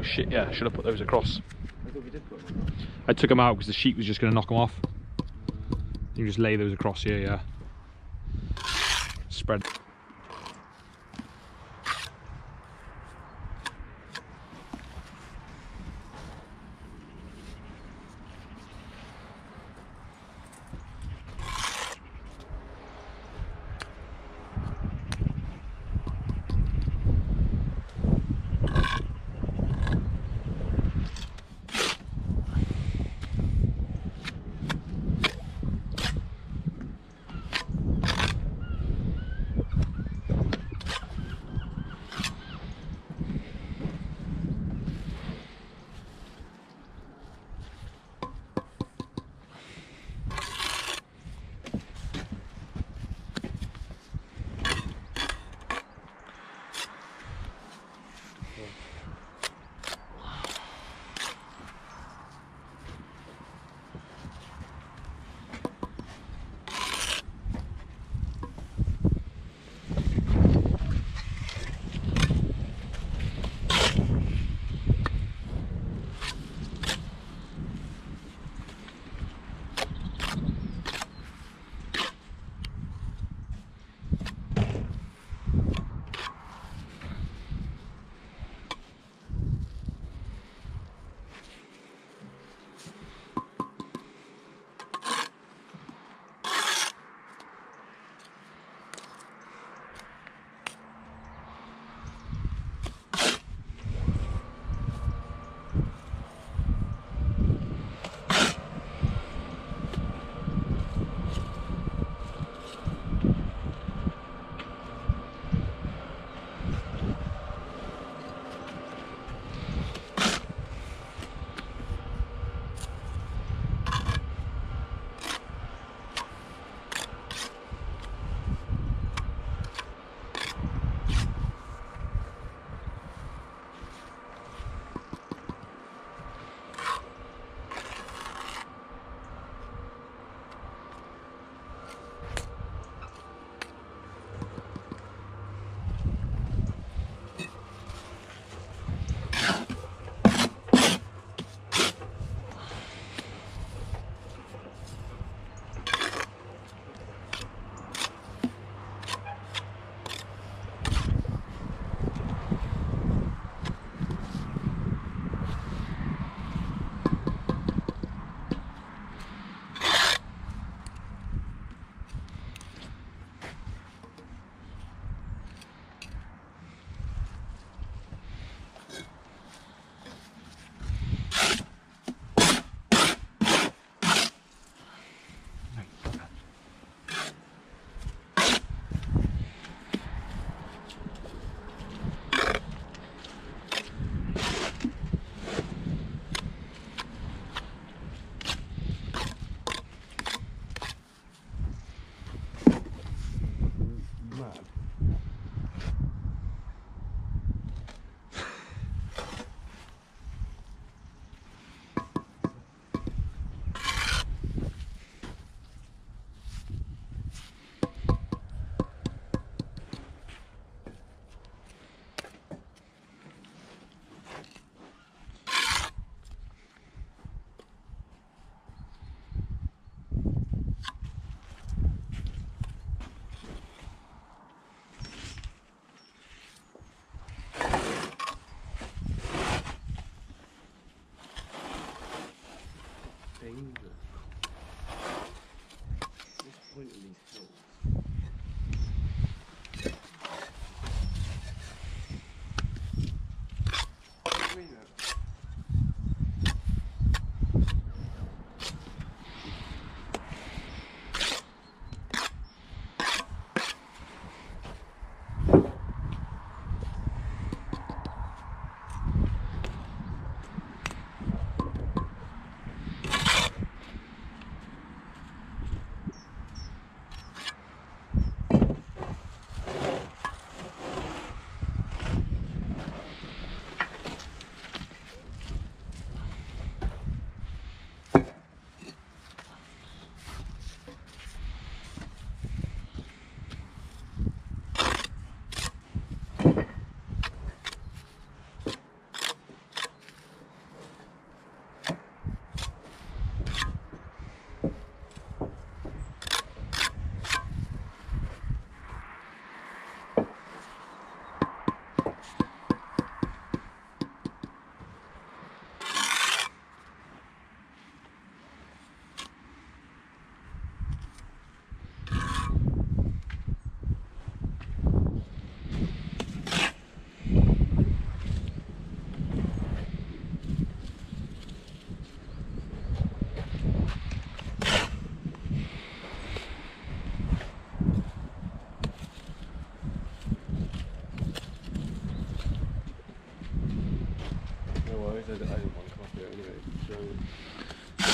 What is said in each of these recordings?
Oh shit, yeah, should have put those across. I thought we did put them across. I took them out because the sheep was just going to knock them off. You just lay those across here, yeah. Spread. 嗯。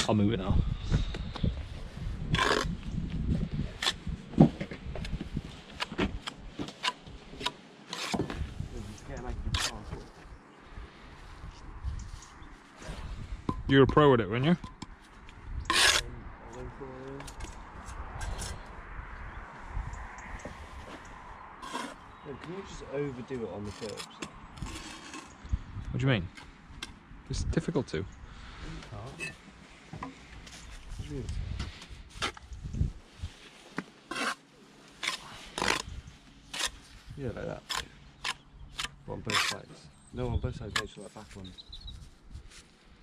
I'll move it now. Just get like the car sort of You're a pro at it, weren't you? I went for it. No, can you just overdo it on the curbs? What do you mean? It's difficult to. Yeah, like that. on both sides. No, on both sides, make sure that back one.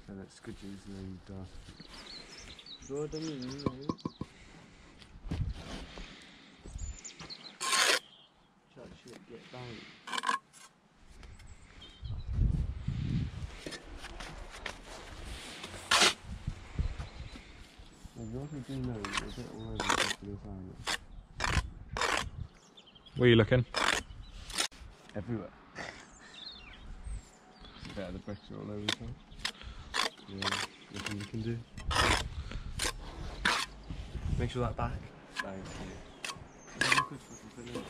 And it's good news and uh, Sure, done you know. Chat shit, get down. Well, what we do know is a bit all over the top of this Where are you looking? Everywhere. Better the are all over the place. Yeah, nothing you can do. Make sure that back. Thank you.